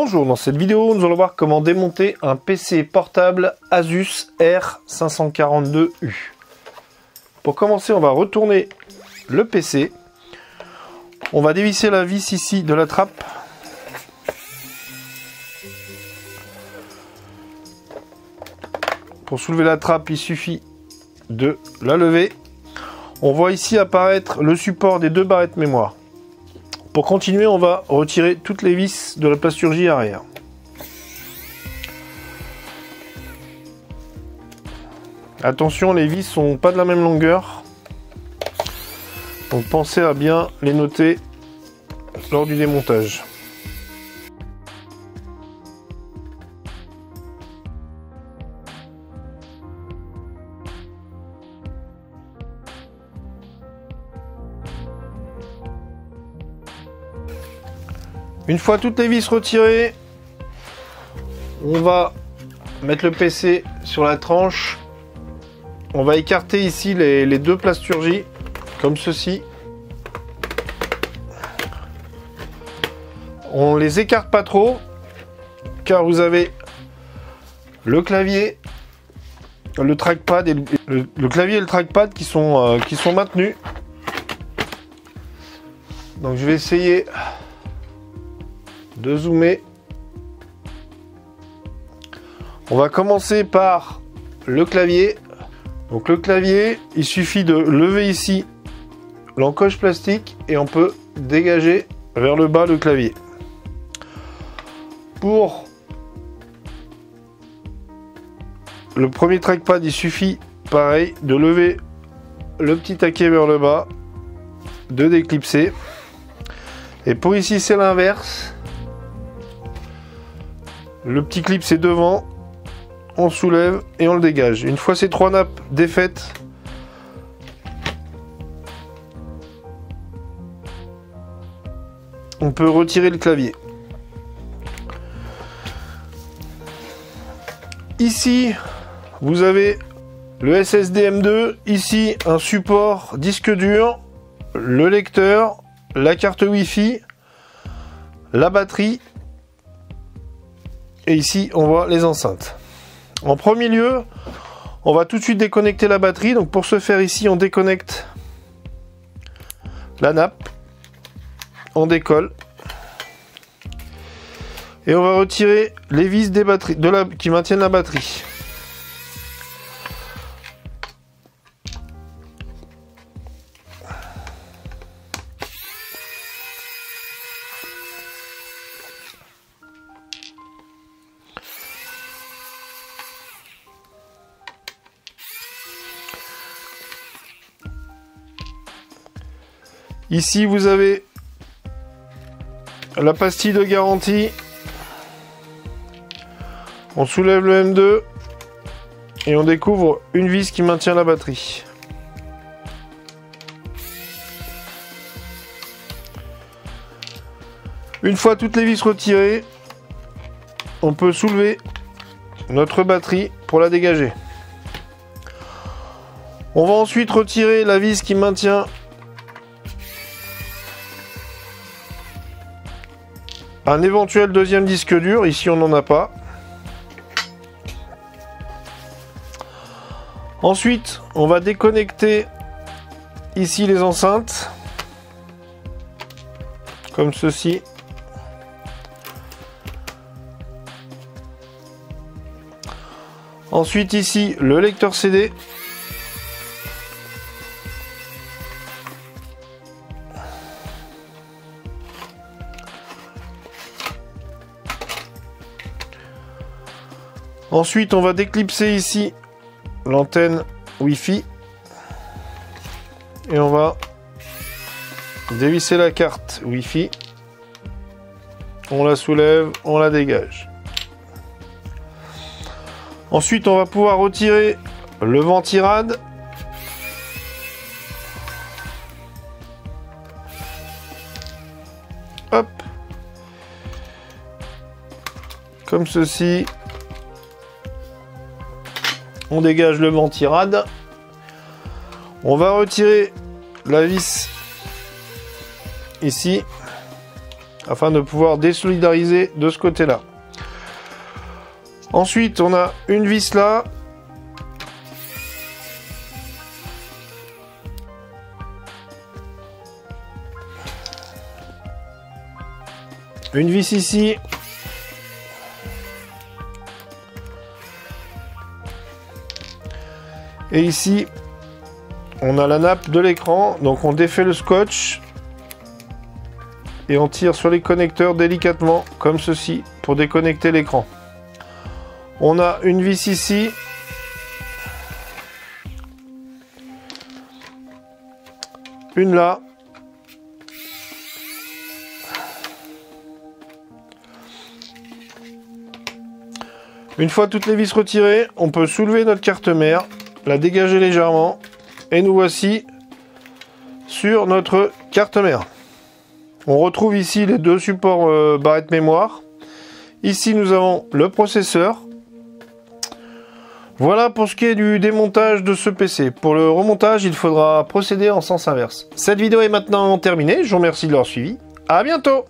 Bonjour, dans cette vidéo, nous allons voir comment démonter un PC portable Asus R542U. Pour commencer, on va retourner le PC. On va dévisser la vis ici de la trappe. Pour soulever la trappe, il suffit de la lever. On voit ici apparaître le support des deux barrettes mémoire. Pour continuer, on va retirer toutes les vis de la plasturgie arrière. Attention, les vis sont pas de la même longueur. Donc pensez à bien les noter lors du démontage. Une fois toutes les vis retirées, on va mettre le PC sur la tranche. On va écarter ici les, deux plasturgies, comme ceci. On les écarte pas trop, car vous avez le clavier, le trackpad et le, clavier et le trackpad euh, qui sont maintenus. Donc je vais essayer de zoomer. On va commencer par le clavier. Donc le clavier, il suffit de lever ici l'encoche plastique et on peut dégager vers le bas le clavier. Pour le premier trackpad, il suffit pareil de lever le petit taquet vers le bas, de déclipser. Et pour ici, c'est l'inverse. Le petit clip c'est devant, on soulève et on le dégage. Une fois ces trois nappes défaites, on peut retirer le clavier. Ici, vous avez le SSD M2, ici un support disque dur, le lecteur, la carte Wi-Fi, la batterie et ici, on voit les enceintes. En premier lieu, on va tout de suite déconnecter la batterie. Donc pour ce faire ici, on déconnecte la nappe. On décolle. Et on va retirer les vis des batteries, de la, qui maintiennent la batterie. Ici, vous avez la pastille de garantie. On soulève le M2 et on découvre une vis qui maintient la batterie. Une fois toutes les vis retirées, on peut soulever notre batterie pour la dégager. On va ensuite retirer la vis qui maintient Un éventuel deuxième disque dur, ici on n'en a pas. Ensuite, on va déconnecter ici les enceintes. Comme ceci. Ensuite ici le lecteur CD. Ensuite, on va déclipser ici l'antenne Wi-Fi. Et on va dévisser la carte Wi-Fi. On la soulève, on la dégage. Ensuite, on va pouvoir retirer le ventirad. Hop. Comme ceci. On dégage le ventirad. On va retirer la vis ici. afin de pouvoir désolidariser de ce côté-là. Ensuite, on a une vis là. Une vis ici. Et ici, on a la nappe de l'écran. Donc on défait le scotch. Et on tire sur les connecteurs délicatement, comme ceci, pour déconnecter l'écran. On a une vis ici. Une là. Une fois toutes les vis retirées, on peut soulever notre carte mère, la dégager légèrement, et nous voici sur notre carte mère. On retrouve ici les deux supports euh, barrette mémoire. Ici, nous avons le processeur. Voilà pour ce qui est du démontage de ce PC. Pour le remontage, il faudra procéder en sens inverse. Cette vidéo est maintenant terminée. Je vous remercie de l'avoir suivi. À bientôt